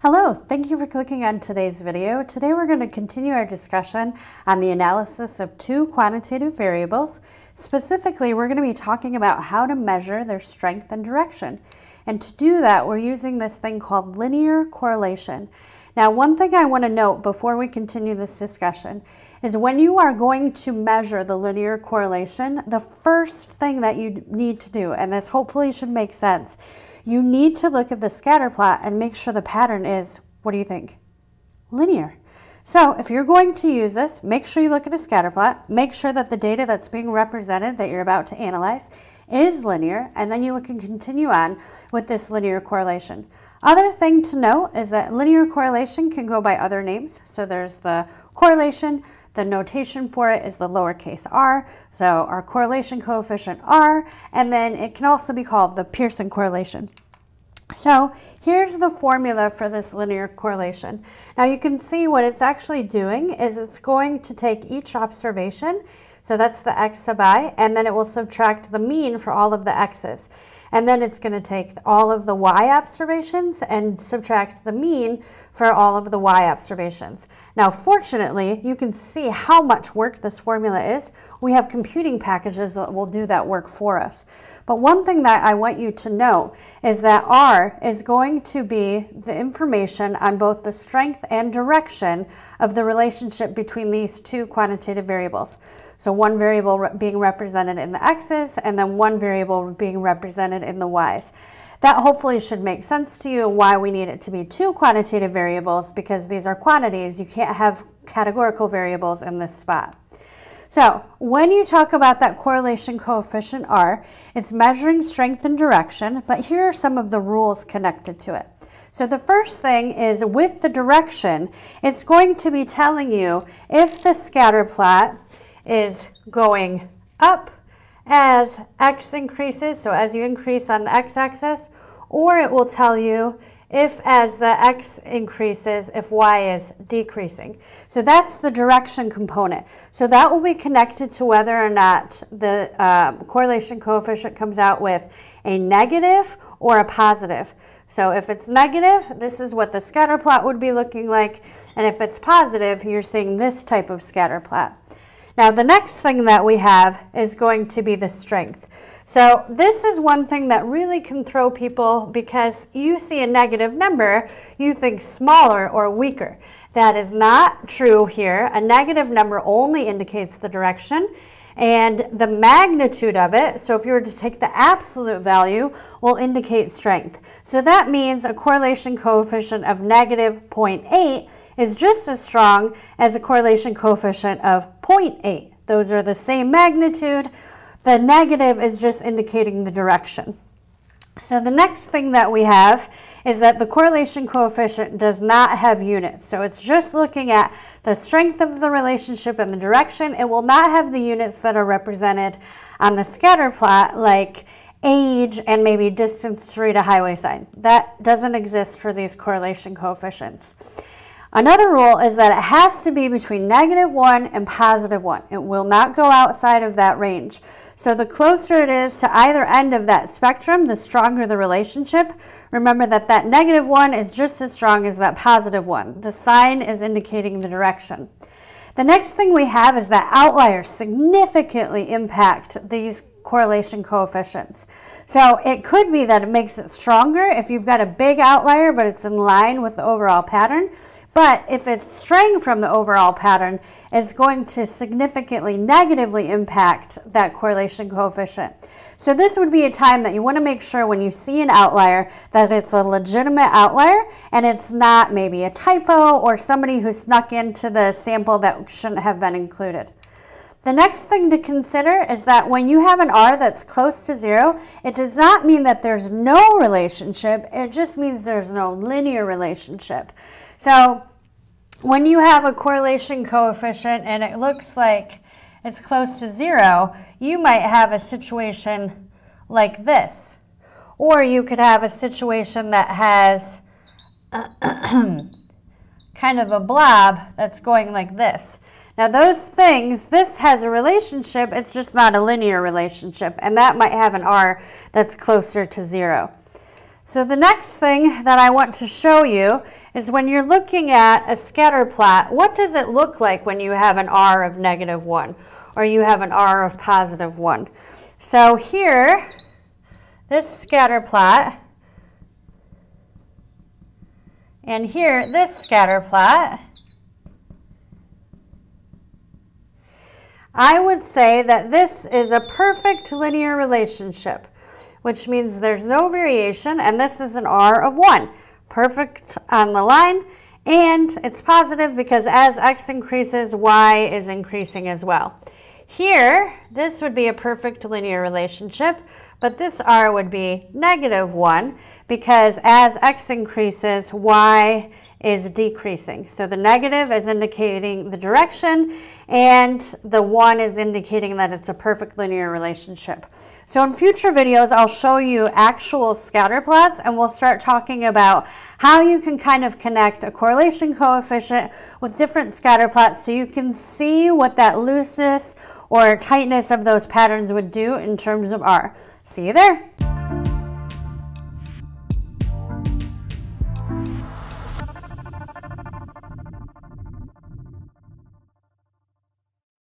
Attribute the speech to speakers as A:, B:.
A: Hello, thank you for clicking on today's video. Today we're going to continue our discussion on the analysis of two quantitative variables. Specifically, we're going to be talking about how to measure their strength and direction. And to do that, we're using this thing called linear correlation. Now, one thing I want to note before we continue this discussion is when you are going to measure the linear correlation, the first thing that you need to do, and this hopefully should make sense, you need to look at the scatter plot and make sure the pattern is, what do you think? Linear. So if you're going to use this, make sure you look at a scatter plot, make sure that the data that's being represented that you're about to analyze is linear, and then you can continue on with this linear correlation. Other thing to note is that linear correlation can go by other names. So there's the correlation, the notation for it is the lowercase r, so our correlation coefficient r, and then it can also be called the Pearson correlation. So here's the formula for this linear correlation. Now you can see what it's actually doing is it's going to take each observation, so that's the x sub i, and then it will subtract the mean for all of the x's. And then it's going to take all of the y observations and subtract the mean for all of the y observations. Now, fortunately, you can see how much work this formula is. We have computing packages that will do that work for us. But one thing that I want you to know is that R is going to be the information on both the strength and direction of the relationship between these two quantitative variables. So one variable being represented in the x's and then one variable being represented in the y's. That hopefully should make sense to you why we need it to be two quantitative variables because these are quantities. You can't have categorical variables in this spot. So when you talk about that correlation coefficient R, it's measuring strength and direction, but here are some of the rules connected to it. So the first thing is with the direction, it's going to be telling you if the scatter plot is going up as x increases, so as you increase on the x-axis, or it will tell you if as the x increases, if y is decreasing. So that's the direction component. So that will be connected to whether or not the um, correlation coefficient comes out with a negative or a positive. So if it's negative, this is what the scatter plot would be looking like. And if it's positive, you're seeing this type of scatter plot. Now the next thing that we have is going to be the strength. So this is one thing that really can throw people because you see a negative number, you think smaller or weaker. That is not true here. A negative number only indicates the direction and the magnitude of it, so if you were to take the absolute value, will indicate strength. So that means a correlation coefficient of negative 0.8 is just as strong as a correlation coefficient of 0.8. Those are the same magnitude, the negative is just indicating the direction. So the next thing that we have is that the correlation coefficient does not have units. So it's just looking at the strength of the relationship and the direction. It will not have the units that are represented on the scatter plot like age and maybe distance to read a highway sign. That doesn't exist for these correlation coefficients. Another rule is that it has to be between negative 1 and positive 1. It will not go outside of that range. So the closer it is to either end of that spectrum, the stronger the relationship. Remember that that negative 1 is just as strong as that positive 1. The sign is indicating the direction. The next thing we have is that outliers significantly impact these correlation coefficients. So it could be that it makes it stronger if you've got a big outlier, but it's in line with the overall pattern. But if it's straying from the overall pattern, it's going to significantly negatively impact that correlation coefficient. So this would be a time that you want to make sure when you see an outlier that it's a legitimate outlier and it's not maybe a typo or somebody who snuck into the sample that shouldn't have been included. The next thing to consider is that when you have an R that's close to zero, it does not mean that there's no relationship, it just means there's no linear relationship. So when you have a correlation coefficient and it looks like it's close to zero, you might have a situation like this. Or you could have a situation that has kind of a blob that's going like this. Now those things, this has a relationship, it's just not a linear relationship, and that might have an R that's closer to zero. So the next thing that I want to show you is when you're looking at a scatter plot, what does it look like when you have an R of negative 1 or you have an R of positive 1? So here, this scatter plot, and here, this scatter plot, I would say that this is a perfect linear relationship which means there's no variation, and this is an R of 1. Perfect on the line, and it's positive because as x increases, y is increasing as well. Here, this would be a perfect linear relationship, but this r would be negative 1 because as x increases, y is decreasing. So the negative is indicating the direction and the 1 is indicating that it's a perfect linear relationship. So in future videos, I'll show you actual scatter plots and we'll start talking about how you can kind of connect a correlation coefficient with different scatter plots so you can see what that looseness or tightness of those patterns would do in terms of R. See you there.